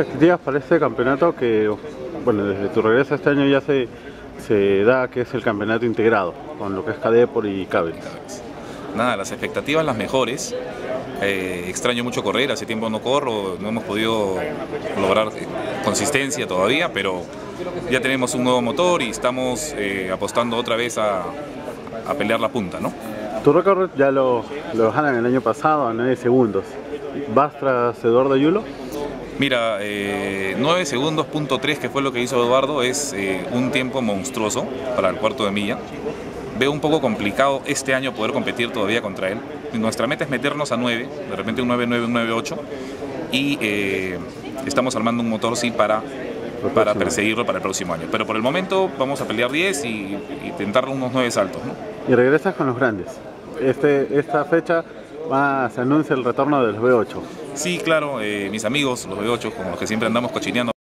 expectativas para este campeonato que, bueno, desde tu regreso este año ya se, se da que es el campeonato integrado, con lo que es Cadepor y Cabel? Nada, las expectativas las mejores. Eh, extraño mucho correr, hace tiempo no corro, no hemos podido lograr consistencia todavía, pero ya tenemos un nuevo motor y estamos eh, apostando otra vez a, a, pelear la punta, ¿no? Tu récord ya lo, lo dejaron el año pasado a 9 segundos. ¿Vas tras Eduardo Yulo? Mira, eh, 9 segundos punto 3, que fue lo que hizo Eduardo, es eh, un tiempo monstruoso para el cuarto de milla. Veo un poco complicado este año poder competir todavía contra él. Nuestra meta es meternos a 9, de repente un 9-9, un 9-8. Y eh, estamos armando un motor, sí, para, para perseguirlo para el próximo año. Pero por el momento vamos a pelear 10 y, y intentar unos 9 saltos. ¿no? Y regresas con los grandes. Este, esta fecha va, se anuncia el retorno del B8. Sí, claro, eh, mis amigos, los B8, con los que siempre andamos cochineando.